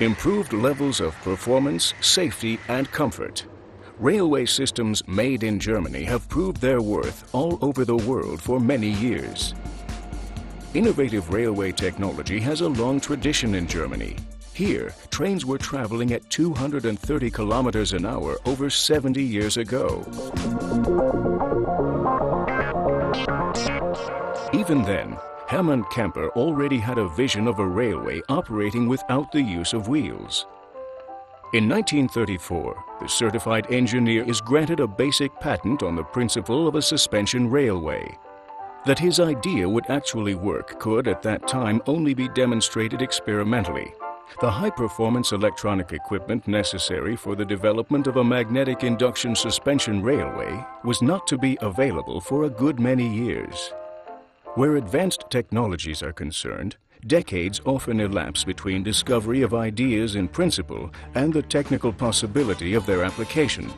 Improved levels of performance, safety and comfort. Railway systems made in Germany have proved their worth all over the world for many years. Innovative railway technology has a long tradition in Germany. Here, trains were traveling at 230 kilometers an hour over 70 years ago. Even then, Hermann Kemper already had a vision of a railway operating without the use of wheels. In 1934, the certified engineer is granted a basic patent on the principle of a suspension railway. That his idea would actually work could at that time only be demonstrated experimentally. The high-performance electronic equipment necessary for the development of a magnetic induction suspension railway was not to be available for a good many years. Where advanced technologies are concerned, decades often elapse between discovery of ideas in principle and the technical possibility of their application.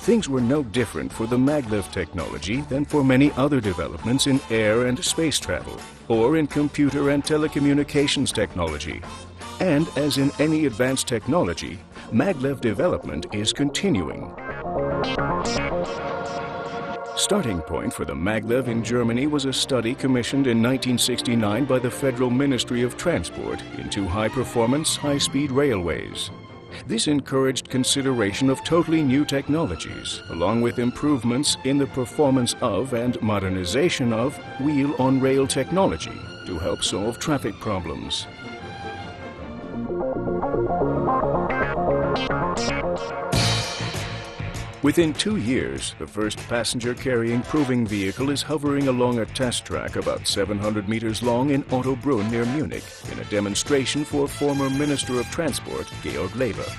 Things were no different for the maglev technology than for many other developments in air and space travel, or in computer and telecommunications technology. And as in any advanced technology, maglev development is continuing. Starting point for the maglev in Germany was a study commissioned in 1969 by the Federal Ministry of Transport into high-performance, high-speed railways. This encouraged consideration of totally new technologies, along with improvements in the performance of and modernization of wheel-on-rail technology to help solve traffic problems. Within two years, the first passenger-carrying proving vehicle is hovering along a test track about 700 meters long in Ottobrunn near Munich in a demonstration for former Minister of Transport Georg Leber.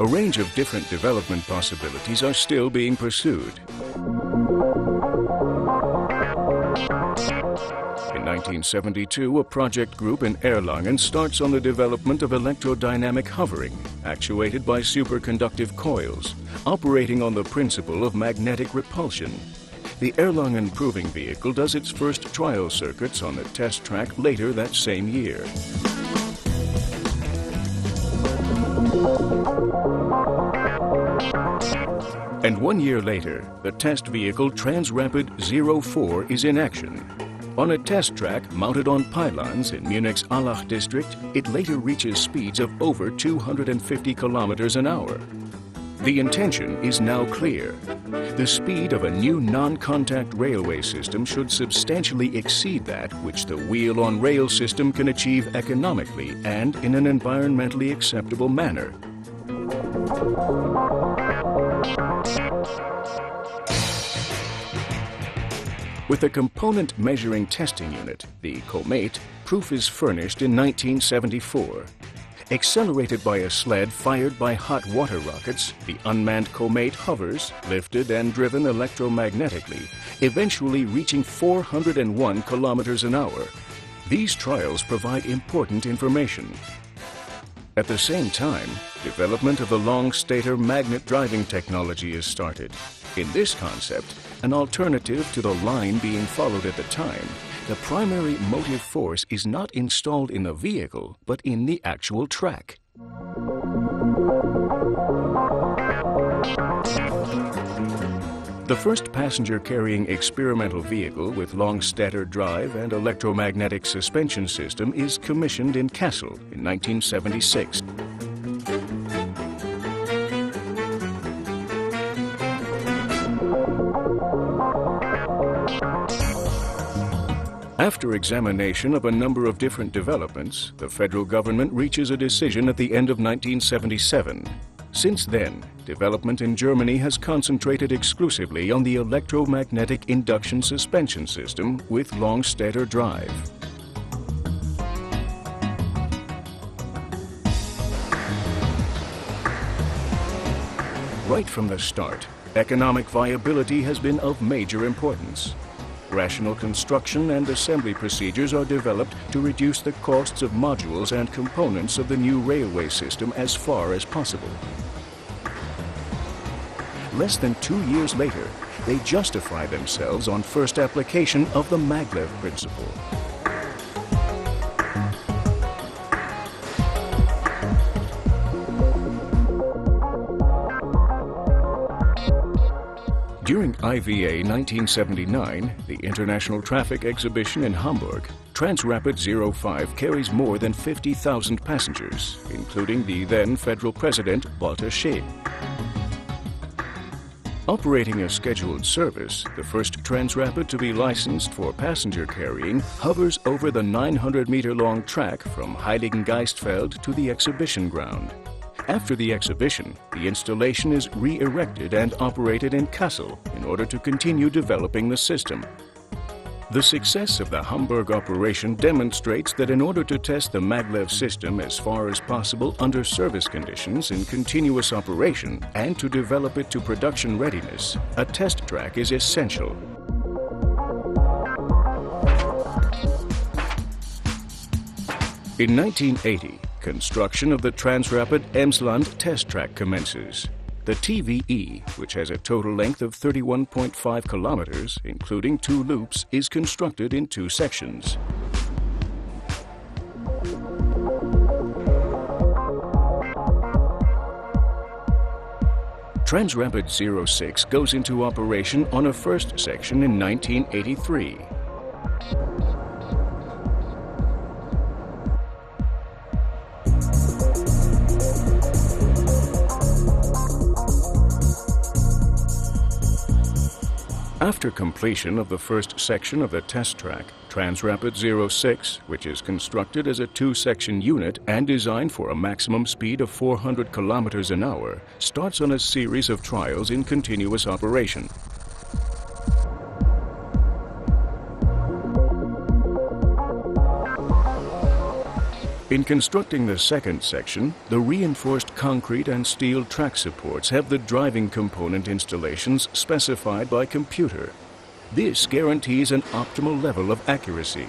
A range of different development possibilities are still being pursued. 1972, a project group in Erlangen starts on the development of electrodynamic hovering, actuated by superconductive coils, operating on the principle of magnetic repulsion. The Erlangen Proving Vehicle does its first trial circuits on the test track later that same year. And one year later, the test vehicle Transrapid 04 is in action, on a test track mounted on pylons in Munich's Allach district, it later reaches speeds of over 250 kilometers an hour. The intention is now clear. The speed of a new non-contact railway system should substantially exceed that which the wheel-on-rail system can achieve economically and in an environmentally acceptable manner. With a component measuring testing unit, the Komet, proof is furnished in 1974. Accelerated by a sled fired by hot water rockets, the unmanned Komet hovers, lifted and driven electromagnetically, eventually reaching 401 kilometers an hour. These trials provide important information. At the same time, development of the long stator magnet driving technology is started. In this concept, an alternative to the line being followed at the time, the primary motive force is not installed in the vehicle, but in the actual track. The first passenger-carrying experimental vehicle with long stator drive and electromagnetic suspension system is commissioned in Kassel in 1976. After examination of a number of different developments, the federal government reaches a decision at the end of 1977. Since then, development in Germany has concentrated exclusively on the electromagnetic induction suspension system with long stator drive. Right from the start, economic viability has been of major importance. Rational construction and assembly procedures are developed to reduce the costs of modules and components of the new railway system as far as possible. less than two years later, they justify themselves on first application of the maglev principle. During IVA 1979, the International Traffic Exhibition in Hamburg, Transrapid 05 carries more than 50,000 passengers, including the then federal president Walter Scheel. Operating a scheduled service, the first Transrapid to be licensed for passenger carrying hovers over the 900 meter long track from Heiligengeistfeld to the exhibition ground. After the exhibition, the installation is re-erected and operated in Kassel in order to continue developing the system. The success of the Hamburg operation demonstrates that in order to test the maglev system as far as possible under service conditions in continuous operation and to develop it to production readiness, a test track is essential. In 1980, Construction of the Transrapid Emsland test track commences. The TVE, which has a total length of 31.5 kilometers, including two loops, is constructed in two sections. Transrapid 06 goes into operation on a first section in 1983. After completion of the first section of the test track, Transrapid 06, which is constructed as a two-section unit and designed for a maximum speed of 400 kilometers an hour, starts on a series of trials in continuous operation. In constructing the second section, the reinforced concrete and steel track supports have the driving component installations specified by computer. This guarantees an optimal level of accuracy